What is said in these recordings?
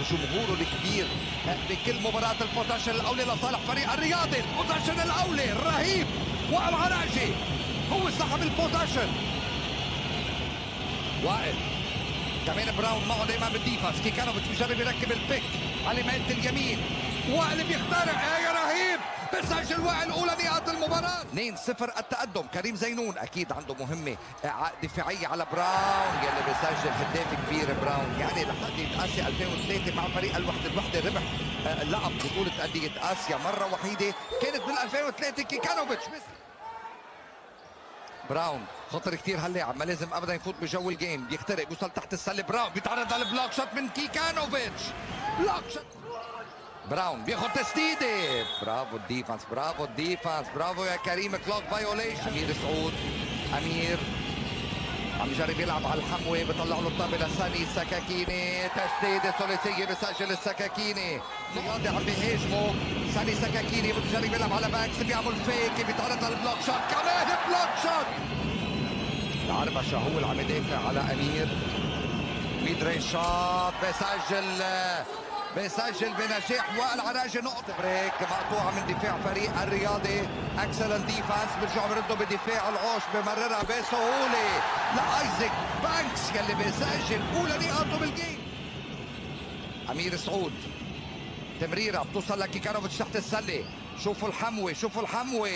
بجمهوره الكبير بكل مباراة ال possession الأولي لصالح فريق الرياضي. ال possession الأولي الرهيب وائل عراجي هو صاحب ال possession. وائل كمان براون معه دائما بال defense كيكانوفيتش بيجرب يركب ال pick على ميلة اليمين. وائل رهيب بسجل وائل اولى نقاط المباراة. 2-0 التقدم. كريم زينون أكيد عنده مهمة دفاعيه على براون. يلي بيسجل هداف كبير براون. يعني لحد آسيا 2003 مع فريق الوحدة الوحدة ربح آه، لقب بطولة أندية آسيا مرة وحيدة. كانت بال 2003 كيكانوفيتش. براون خطر كثير هاللاعب ما لازم ابدا يفوت بجو ال game بيخترق بيوصل تحت السلة. براون بيتعرض على ال block shot من كيكانوفيتش. block shot براون بياخد تسديده برافو ال defense برافو ال defense برافو يا كريم clock violation امير سعود امير عم يجرب يلعب على الحموه بيطلع له الطابه لساني السكاكيني تسديده ثلاثيه بسجل السكاكيني رياضي عم بيهاجمه ساني سكاكيني بده يجرب يلعب على بانكس بيعمل fake بيتعرض على ال block shot كمان block shot العربشه هو اللي عم يدافع على امير mid-range shot بسجل بيسجل بنجاح وائل عراجي نقطة break مقطوعة من دفاع فريق الرياضي. excellent defense بيرجعوا بيردوا بدفاع العوش بمررها بسهولة. لأيزك بانكس يلي بيسجل أولى نقاطه بال game. أمير سعود تمريرة بتوصل لكيكانوفيتش تحت السلة. شوفوا الحموة شوفوا الحموة.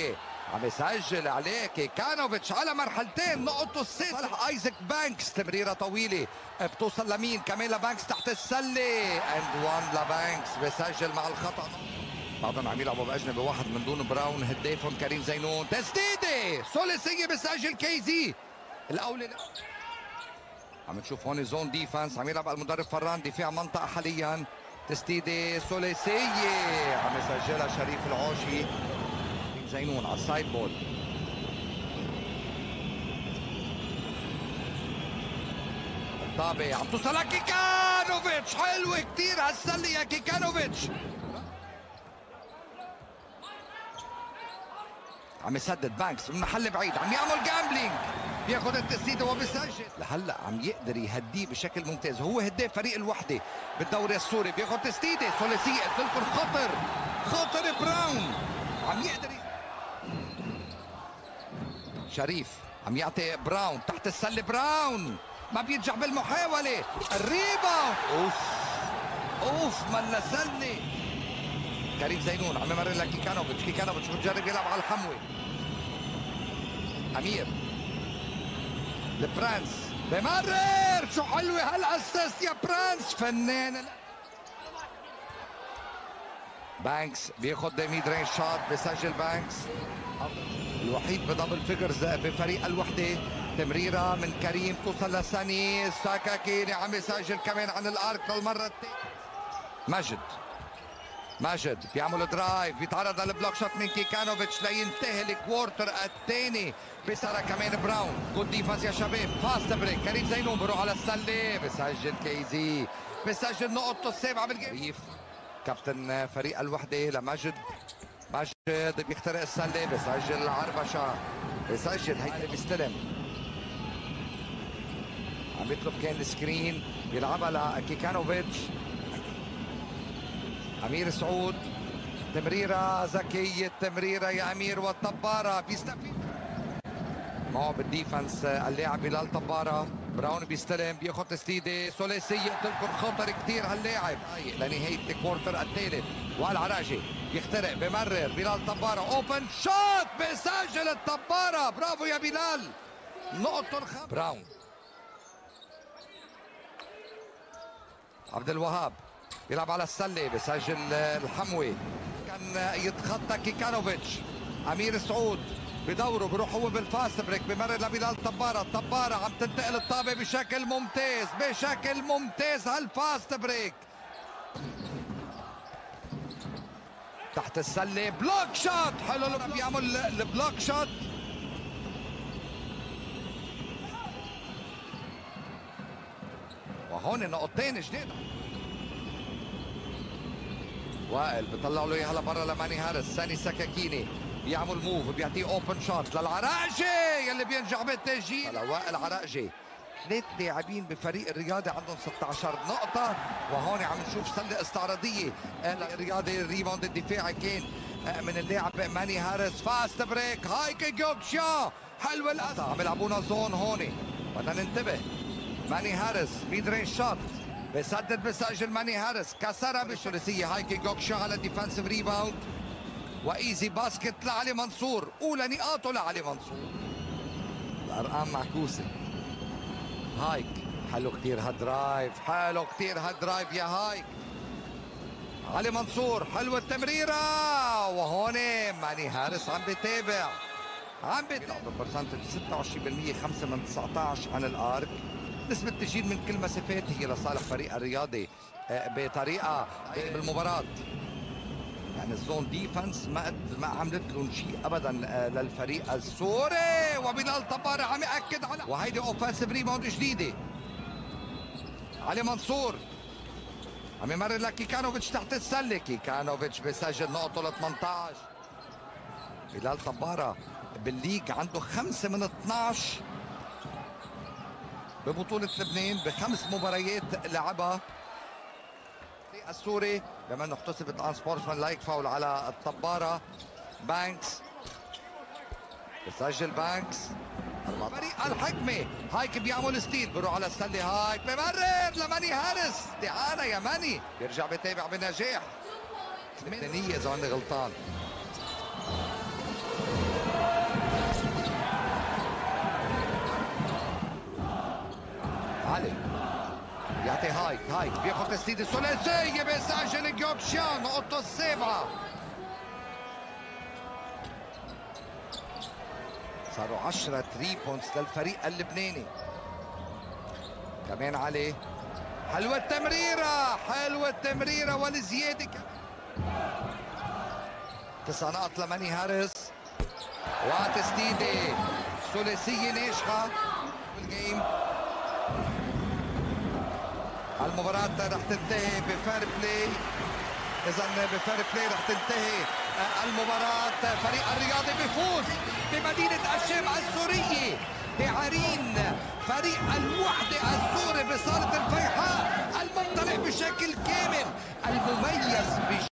عم يسجل كيكانوفيتش على مرحلتين. نقطة الست. صالح ايزك بانكس تمريرة طويلة. بتوصل لمين؟ كمان لبانكس تحت السلة. and one لبانكس بسجل مع الخطأ. بعضهم عم يلعبوا باجنبي واحد من دون براون هدافهم كريم زينون. تسديدة! ثلاثيه بسجل كيزي الاولى عم نشوف هون zone defense عم يلعب المدرب فران دفاع منطقة حاليا. تسديدة ثلاثيه عم يسجلها شريف العوشي. زينون على ال side ball. الطابة عم توصل كيكانوفيتش. حلوة كثير هالسلة يا كيكانوفيتش. عم يسدد بانكس من محل بعيد عم يعمل gambling بياخذ التسديدة وبيسجل. لهلأ عم يقدر يهديه بشكل ممتاز. هو هداف فريق الوحدة بالدوري السوري. بياخذ تسديدة ثلاثيه قلت لكم خطر. خطر براون. عم يقدر شريف عم يعطي براون تحت السله براون ما بيرجع بالمحاولة. الريبا أوف. أوف منا سله كريم زينون عم يمرر لكيكانوفيتش كيكانوفيتش. بتجرب يلعب على الحموة. أمير. ال prince بمرر. شو حلوة هال assist يا prince. فنان. بانكس بياخذ mid-range shot بسجل بانكس. الوحيد ب double figures بفريق الوحدة. تمريرة من كريم توصل لساني ساكاكيني عم يسجل كمان عن ال arc للمرة الثانية مجد ماجد بيعمل drive بيتعرض لل block shot من كيكانوفيتش. لينتهي ال quarter الثاني. بيسرق كمان براون. good defense يا شباب. fast break. كريم زينون بروح على السلة. بسجل كيزي. بسجل نقطته السابعة بال game. كابتن فريق الوحدة لمجد مجد بيخترق السلة بسجل عربشة بسجل هيك بيستلم. عم يطلب كان ال screen بيلعبها لكيكانوفيتش أمير سعود تمريرة ذكية تمريرة يا أمير والطبارة بيستفيد. معه بال defense اللاعب بلال طبارة. براون بيستلم بياخذ تسديدة. ثلاثيه تذكر خطر كثير هاللاعب. لنهايه ال quarter الثالث. والعراجي بيخترق بمرر. بلال طبارة open shot بسجل الطبارة! برافو يا بلال! نقطة الخم براون. عبد الوهاب بيلعب على السلة بسجل الحموي كان يتخطى كيكانوفيتش. أمير سعود بدوره بروح هو بال fast break بمرر لبلال طبارة طبارة عم تنتقل الطابة بشكل ممتاز بشكل ممتاز هال fast break. تحت السلة block shot حلو بيعمل ال block shot. وهون نقطتين جديد وائل بيطلع له إياها لبرا لماني هارس ساني سكاكيني بيعمل move بيعطيه open shot للعراقجي يلي بينجح بالتسجيل. وائل عراقجي ثلاث لاعبين بفريق الرياضي عندهم 16 نقطة. وهون عم نشوف سلة استعراضية. الرياضي ال rebound الدفاعي كان من اللاعب ماني هاريس. fast break هايك جوكشا حلو الأسا عم يلعبونا zone هون بدنا ننتبه. ماني هاريس mid-range shot. بسدد بسجل ماني هاريس. كسرها بالثلاثية. هايكي جوكشا على defensive rebound و easy basket لعلي منصور. أولى نقاطه لعلي منصور. الأرقام معكوسة. هايك. حلو كثير هال drive. حلو كثير هال drive يا هايك. علي منصور حلوة التمريرة. وهون ماني هارس عم بيتابع عم بيتابع percentage 26% 5 من 19 عن ال arc. نسبة تسجيل من كل مسافات هي لصالح فريق الرياضي. آه، بطريقة بالمباراة. يعني ال zone defense ما ما عملت لهم شيء ابدا آه، للفريق السوري. وبلال طبارة عم يأكد على وهيدي offensive rebound جديدة. علي منصور. عم يمرر لكيكانوفيتش تحت السلة. كيكانوفيتش بسجل نقطة ل 18 بلال طبارة بال league عنده خمسة من 12 ببطولة لبنان بخمس مباريات لعبها. السوري إنه احتسبت unsportsmanlike foul على الطبارة. بانكس. بسجل بانكس. فريق الحكمة. هايك بيعمل steal. بروح على السلة هايك. بمرر لماني هارس تعالى يا ماني. بيرجع بيتابع بنجاح. ثمانية إذا مني غلطان. علي. يعطي هايك هايك بياخذ تسديد الثلاثية بيسجل جوكشان نقطة السابعة صاروا 10 3 points للفريق اللبناني. كمان علي حلوة التمريرة. حلوة التمريرة. والزيادة تسع نقط لماني هاريس. وتسديدة. ثلاثية ناجحة بال game المباراة رح تنتهي ب fair play. إذا ب fair play رح تنتهي. المباراة فريق الرياضي بيفوز بمدينة الشام السورية بعرين فريق الوحدة السوري بصالة الفيحاء الممتلئ بشكل كامل. المميز